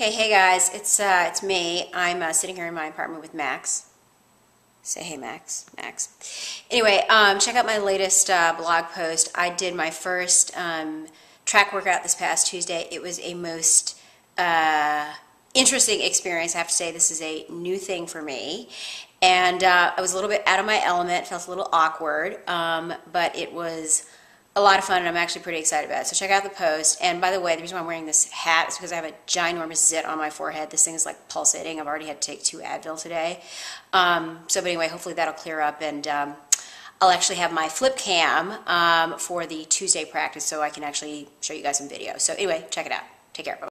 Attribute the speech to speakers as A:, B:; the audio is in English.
A: Okay, hey guys, it's uh, it's me. I'm uh, sitting here in my apartment with Max. Say hey, Max. Max. Anyway, um, check out my latest uh, blog post. I did my first um, track workout this past Tuesday. It was a most uh, interesting experience. I have to say, this is a new thing for me, and uh, I was a little bit out of my element. Felt a little awkward, um, but it was a lot of fun and I'm actually pretty excited about it. So check out the post. And by the way, the reason why I'm wearing this hat is because I have a ginormous zit on my forehead. This thing is like pulsating. I've already had to take two Advil today. Um, so but anyway, hopefully that'll clear up and um, I'll actually have my flip cam um, for the Tuesday practice so I can actually show you guys some video. So anyway, check it out. Take care. Bye.